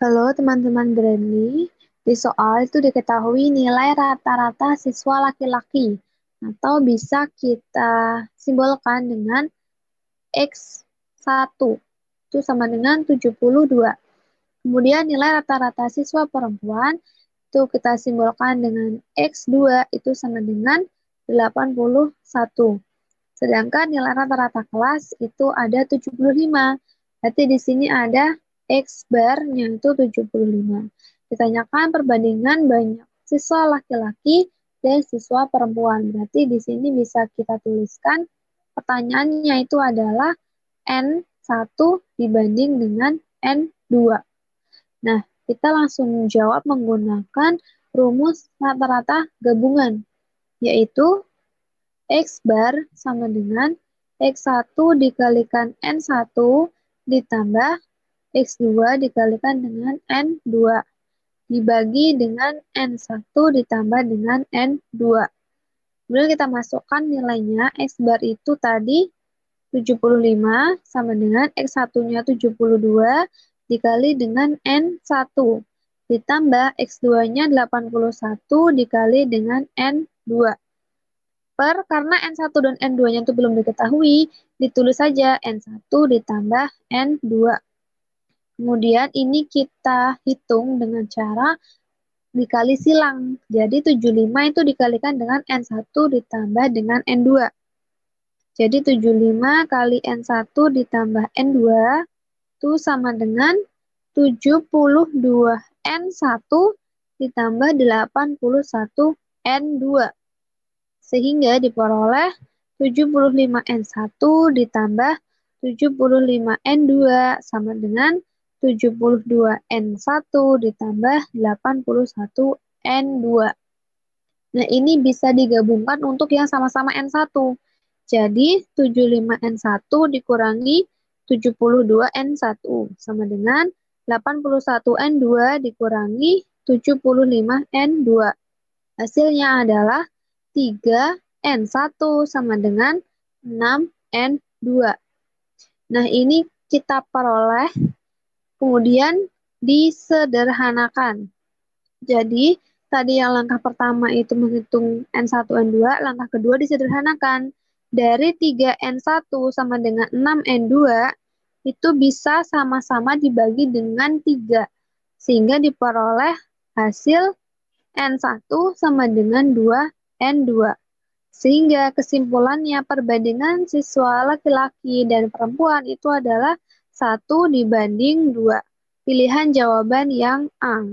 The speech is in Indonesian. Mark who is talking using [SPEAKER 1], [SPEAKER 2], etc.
[SPEAKER 1] Halo teman-teman Brandly, di soal itu diketahui nilai rata-rata siswa laki-laki atau bisa kita simbolkan dengan X1 itu sama dengan 72. Kemudian nilai rata-rata siswa perempuan itu kita simbolkan dengan X2 itu sama dengan 81. Sedangkan nilai rata-rata kelas itu ada 75. Berarti di sini ada X bar-nya itu 75. Ditanyakan perbandingan banyak siswa laki-laki dan siswa perempuan. Berarti di sini bisa kita tuliskan pertanyaannya itu adalah N1 dibanding dengan N2. Nah, kita langsung jawab menggunakan rumus rata-rata gabungan, yaitu X bar sama dengan X1 dikalikan N1 ditambah X2 dikalikan dengan N2 dibagi dengan N1 ditambah dengan N2. Kemudian kita masukkan nilainya X bar itu tadi 75 sama dengan X1-nya 72 dikali dengan N1 ditambah X2-nya 81 dikali dengan N2 per karena N1 dan N2-nya itu belum diketahui, ditulis saja N1 ditambah N2. Kemudian ini kita hitung dengan cara dikali silang. Jadi 75 itu dikalikan dengan N1 ditambah dengan N2. Jadi 75 kali N1 ditambah N2 itu sama dengan 72 N1 ditambah 81 N2 sehingga diperoleh 75N1 ditambah 75N2 sama dengan 72N1 ditambah 81N2. Nah, ini bisa digabungkan untuk yang sama-sama N1. Jadi, 75N1 dikurangi 72N1 sama dengan 81N2 dikurangi 75N2. Hasilnya adalah 3N1 sama dengan 6N2. Nah, ini kita peroleh, kemudian disederhanakan. Jadi, tadi yang langkah pertama itu menghitung N1, N2, langkah kedua disederhanakan. Dari 3N1 sama dengan 6N2, itu bisa sama-sama dibagi dengan 3, sehingga diperoleh hasil N1 sama dengan 2 N2. Sehingga kesimpulannya perbandingan siswa laki-laki dan perempuan itu adalah satu dibanding dua. Pilihan jawaban yang A.